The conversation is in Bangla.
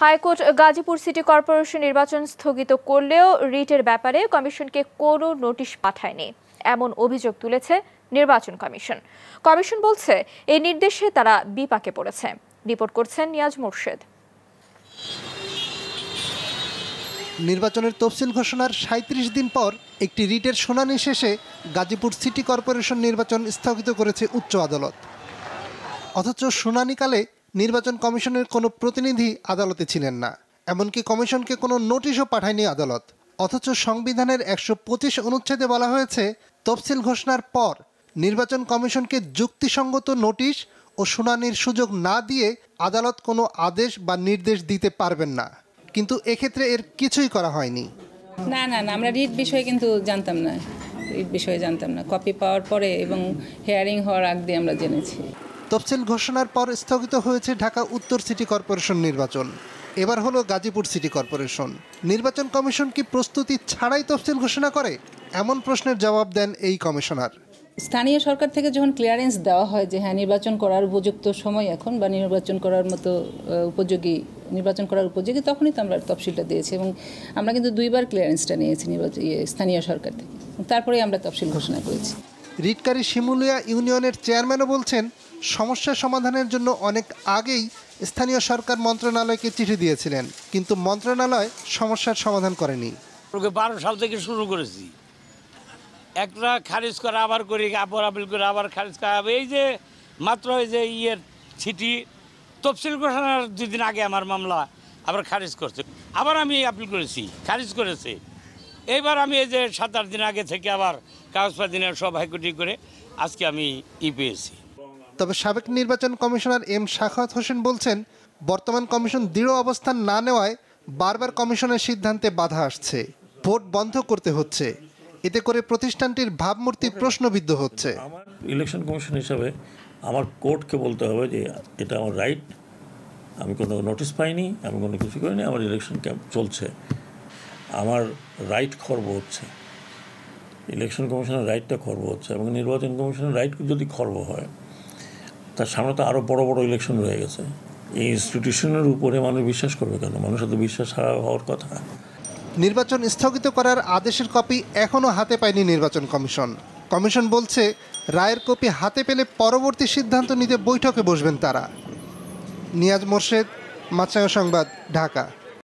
হাইকোর্ট গাজীপুর সিটি কর্পোরেশন নির্বাচন স্থগিত করলেও রিটের ব্যাপারে কমিশনকে কোনো নোটিশ পাঠায়নি। এমন অভিযোগ তুলেছে নির্বাচন কমিশন। কমিশন বলছে, এই নির্দেশে তারা বিপাকে পড়েছে। রিপোর্ট করছেন নিয়াজ মোর্শেদ। নির্বাচনের তফসিল ঘোষণার সাঁত্রিশ দিন পর একটি রিটের শুনানি শেষে গাজীপুর সিটি কর্পোরেশন নির্বাচন স্থগিত করেছে উচ্চ আদালত। অথচ শুনানিকালে নির্বাচন কমিশনের কোনো প্রতিনিধি আদালতে ছিলেন না, এমনকি কমিশনকে কোনো নোটিশও পাঠায়নি আদালত। অথচ সংবিধানের একশো পঁচিশ অনুচ্ছেদে বলা হয়েছে, তফসিল ঘোষণার পর নির্বাচন কমিশনকে যুক্তিসঙ্গত নোটিশ ও শুনানির সুযোগ না দিয়ে আদালত কোনো আদেশ বা নির্দেশ দিতে পারবেন না। কিন্তু এক্ষেত্রে এর কিছুই করা হয়নি। না না না, আমরা রিট বিষয়ে কিন্তু জানতাম না। রিট বিষয়ে জানতাম না। কপি পাওয়ার পরে এবং হেয়ারিং হওয়ার আগ দিয়ে আমরা জেনেছি। তফসিল ঘোষণার পর স্থগিত হয়েছে ঢাকা উত্তর সিটি কর্পোরেশন নির্বাচন। এবার হলো গাজীপুর সিটি কর্পোরেশন। নির্বাচন কমিশন কি প্রস্তুতি ছাড়াই তফসিল ঘোষণা করে? এমন প্রশ্নের জবাব দেন এই কমিশনার। স্থানীয় সরকার থেকে যখন ক্লিয়ারেন্স দেওয়া হয় যে হ্যাঁ নির্বাচন করার উপযুক্ত সময় এখন বা নির্বাচন করার মতো উপযোগী নির্বাচন করার উপযোগী তখনই তো আমরা তফসিলটা দিয়েছি এবং আমরা কিন্তু দুইবার ক্লিয়ারেন্সটা নিয়েছি নির্বাচন ইয়ে, স্থানীয় সরকার থেকে। তারপরেই আমরা তফসিল ঘোষণা করেছি। রিটকারী শিমুলিয়া ইউনিয়নের চেয়ারম্যানও বলছেন সমস্যা সমাধানের জন্য অনেক আগেই স্থানীয় সরকার মন্ত্রণালয়কে চিঠি দিয়েছিলেন, কিন্তু মন্ত্রণালয় সমস্যার সমাধান করেনি। বারো সাল থেকে শুরু করেছি। একটা খারিজ করা আবার করি, আবার আপিল করে আবার খারিজ করা। আবার এই যে মাত্র এই যে ইয়ের চিঠি, তফসিল ঘোষণার দুদিন আগে আমার মামলা আবার খারিজ করছে। আবার আমি আপিল করেছি, খারিজ করেছে। এইবার আমি এই যে সাত আট দিন আগে থেকে আবার কাগজপাতি সব হাইকোর্টি করে আজকে আমি ই পেয়েছি। তবে সাবেক নির্বাচন কমিশনার এম শাখাত হোসেন বলছেন, বর্তমান কমিশন দৃঢ় অবস্থান না নেওয়ায় বারবার কমিশনের সিদ্ধান্তে বাধা আসছে। ভোট বন্ধ করতে হচ্ছে। এতে করে প্রতিষ্ঠানটির ভাবমূর্তি প্রশ্নবিদ্ধ হচ্ছে। ইলেকশন কমিশন হিসাবে আমার কোর্টকে বলতে হবে যে, এটা আমার রাইট আমি কোনো নোটিশ পাইনি, আমি কোনো কিছু করিনি, আমার ইলেকশন ক্যাম্প চলছে। আমার রাইট খর্ব হচ্ছে। ইলেকশন কমিশনের রাইটটা খর্ব হচ্ছে এবং নির্বাচন কমিশনের রাইট যদি খর্ব হয় তার সামনে তো আরও বড় বড় ইলেকশন রয়ে গেছে। এই ইনস্টিটিউশনের উপরে মানুষ বিশ্বাস করবে কেন? মানুষের তো বিশ্বাস হারা হওয়ার কথা? নির্বাচন স্থগিত করার আদেশের কপি এখনও হাতে পায়নি নির্বাচন কমিশন। কমিশন বলছে, রায়ের কপি হাতে পেলে পরবর্তী সিদ্ধান্ত নিতে বৈঠকে বসবেন তারা। নিয়াজ মোর্শেদ মাছাঙ্গা সংবাদ, ঢাকা।